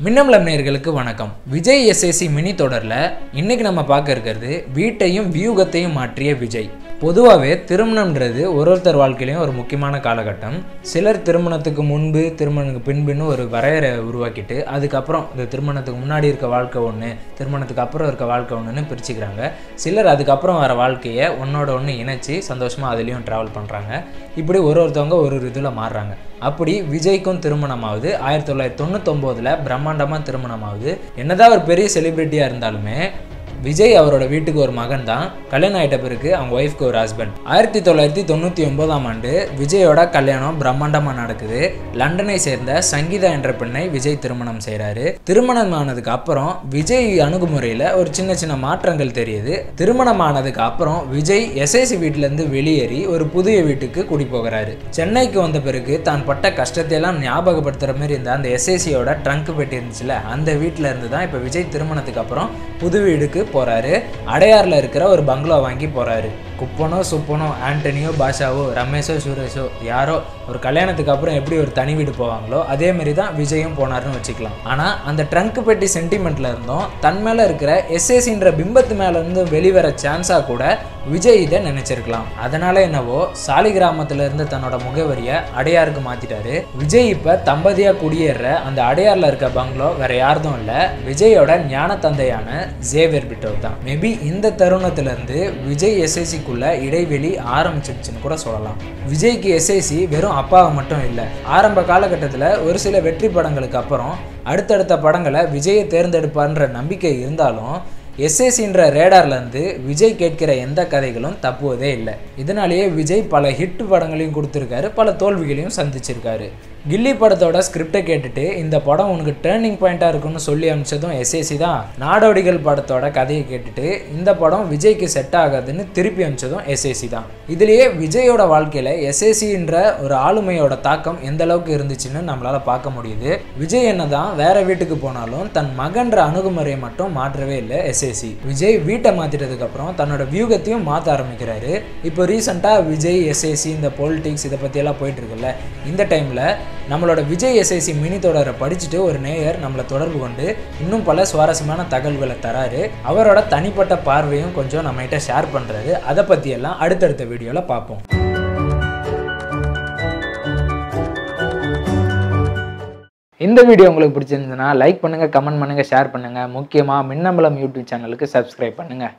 மின்னமலம் நேர்களுக்கு வணக்கம். Vijay SSC mini தொடரில் இன்னைக்கு நம்ம பார்க்க இருக்கிறது வீட்டையும் வியூகத்தையும் மாற்றிய விஜய். பொதுவாகவே திருமணம்ன்றது ஒரு ஒருத்தர் வாழ்க்கையிலையும் ஒரு முக்கியமான காலகட்டம். சிலர் திருமணத்துக்கு முன்பு திருமணத்துக்கு பின்புன்னு ஒரு வரையறை உருவாக்கிட்டு அதுக்கப்புறம் இந்த திருமணத்துக்கு முன்னாடி இருக்க வாழ்க்கை ஒன்று திருமணத்துக்கு அப்புறம் இருக்க வாழ்க்கை ஒன்றுன்னு பிரிச்சுக்கிறாங்க. சிலர் அதுக்கப்புறம் வர வாழ்க்கையை ஒன்னோட ஒன்று இணைச்சி சந்தோஷமாக அதுலேயும் ட்ராவல் பண்ணுறாங்க இப்படி ஒரு ஒருத்தவங்க ஒரு ஒரு இதில் மாறுறாங்க. அப்படி விஜய்க்கும் திருமணமாகுது. ஆயிரத்தி தொள்ளாயிரத்தி தொண்ணூத்தொம்போதில் பிரம்மாண்டமாக திருமணமாகுது. என்னதான் ஒரு பெரிய செலிபிரிட்டியாக இருந்தாலுமே விஜய் அவரோட வீட்டுக்கு ஒரு மகன் தான். கல்யாணம் ஆகிட்ட பிறகு அவங்க ஒய்ஃப்க்கு ஒரு ஹஸ்பண்ட் ஆயிரத்தி தொள்ளாயிரத்தி தொண்ணூற்றி ஒன்பதாம் ஆண்டு விஜயோட கல்யாணம் பிரம்மாண்டமாக நடக்குது. லண்டனை சேர்ந்த சங்கீதா என்ற பெண்ணை விஜய் திருமணம் செய்கிறாரு திருமணம் ஆனதுக்கு அப்புறம் விஜய் அணுகுமுறையில் ஒரு சின்ன சின்ன மாற்றங்கள் தெரியுது. திருமணம் ஆனதுக்கு அப்புறம் விஜய் எஸ்ஐசி வீட்டிலேருந்து வெளியேறி ஒரு புதிய வீட்டுக்கு குடி போகிறாரு. சென்னைக்கு வந்த பிறகு தான் பட்ட கஷ்டத்தையெல்லாம் ஞாபகப்படுத்துகிற மாதிரி இருந்த அந்த எஸ்ஐசியோட ட்ரங்க் பெட்டி இருந்துச்சுல அந்த வீட்டில் இருந்து தான் இப்போ விஜய் திருமணத்துக்கு அப்புறம் புது வீடுக்கு போகிறாரு அடையாரில் இருக்கிற ஒரு பங்களா வாங்கி போகிறாரு குப்பனோ சுப்பனோ ஆண்டனியோ பாஷாவோ ரமேஷோ சுரேஷோ யாரோ ஒரு கல்யாணத்துக்கு அப்புறம் எப்படி ஒரு தனி வீடு போவாங்களோ அதே மாதிரி தான் விஜயும் போனார்னு வச்சுக்கலாம். ஆனால் அந்த ட்ரங்க் பெட்டி சென்டிமெண்ட்ல இருந்தும் தன் மேலே இருக்கிற எஸ்எஸ்சின்ற பிம்பத்து மேலேருந்து வெளிவர சான்ஸாக கூட விஜய் இதை நினைச்சிருக்கலாம். அதனால என்னவோ சாலி கிராமத்துல இருந்து தன்னோட முகவரியை அடையாருக்கு மாத்திட்டாரு. விஜய் இப்ப தம்பதியா குடியேற அந்த அடையார்ல இருக்க பங்களோ வேற யார்தும் இல்ல. விஜயோட ஞான தந்தையான ஜேவியர் பிட்டோ தான். மேபி இந்த தருணத்துல இருந்து விஜய் எஸ்ஐசிக்குள்ள இடைவெளி ஆரம்பிச்சிடுச்சுன்னு கூட சொல்லலாம். விஜய்க்கு எஸ்ஐசி வெறும் அப்பாவை மட்டும் இல்லை. ஆரம்ப காலகட்டத்தில் ஒரு சில வெற்றி படங்களுக்கு அப்புறம் அடுத்தடுத்த படங்களை விஜயை தேர்ந்தெடுப்பார்ன்ற நம்பிக்கை இருந்தாலும் எஸ்எஸ்சின்ற ரேடார்லேருந்து விஜய் கேட்கிற எந்த கதைகளும் தப்புவதே இல்லை. இதனாலேயே விஜய் பல ஹிட் படங்களையும் கொடுத்துருக்காரு பல தோல்விகளையும் சந்திச்சிருக்காரு. கில்லி படத்தோட ஸ்கிரிப்டை கேட்டுட்டு இந்த படம் உனக்கு டேர்னிங் பாயிண்ட்டாக இருக்குன்னு சொல்லி அனுப்பிச்சதும் எஸ்ஏசி தான் நாடோடிகள் படத்தோட கதையை கேட்டுட்டு இந்த படம் விஜய்க்கு செட் ஆகாதுன்னு திருப்பி அனுப்பிச்சதும் எஸ்ஏசி தான். இதுலேயே விஜயோட வாழ்க்கையில் எஸ்ஏசின்ற ஒரு ஆளுமையோட தாக்கம் எந்த அளவுக்கு இருந்துச்சுன்னு நம்மளால் பார்க்க முடியுது. விஜய் என்ன தான் வேற வீட்டுக்கு போனாலும் தன் மகன்ற அணுகுமுறையை மட்டும் மாற்றவே இல்லை எஸ்ஏசி விஜய் வீட்டை மாற்றிட்டதுக்கு அப்புறம் தன்னோட வியூகத்தையும் மாற்ற ஆரம்பிக்கிறாரு. இப்போ ரீசெண்டாக விஜய் எஸ்ஏசி இந்த பொலிட்டிக்ஸ் இதை பற்றியெல்லாம் போயிட்டு இருக்குல்ல. இந்த டைமில் நம்மளோட விஜய் எஸ்ஐசி மினி தொடரை படிச்சுட்டு ஒரு நேயர் நம்மளை தொடர்பு கொண்டு இன்னும் பல சுவாரஸ்யமான தகவல்களை தராரு. அவரோட தனிப்பட்ட பார்வையும் கொஞ்சம் நம்மகிட்ட ஷேர் பண்ணுறாரு அதை பற்றியெல்லாம் அடுத்தடுத்த வீடியோவில் பார்ப்போம். இந்த வீடியோ உங்களுக்கு பிடிச்சிருந்ததுன்னா லைக் பண்ணுங்கள் கமெண்ட் பண்ணுங்கள் ஷேர் பண்ணுங்கள் முக்கியமாக மின்னம்பலம் யூடியூப் சேனலுக்கு சப்ஸ்கிரைப் பண்ணுங்கள்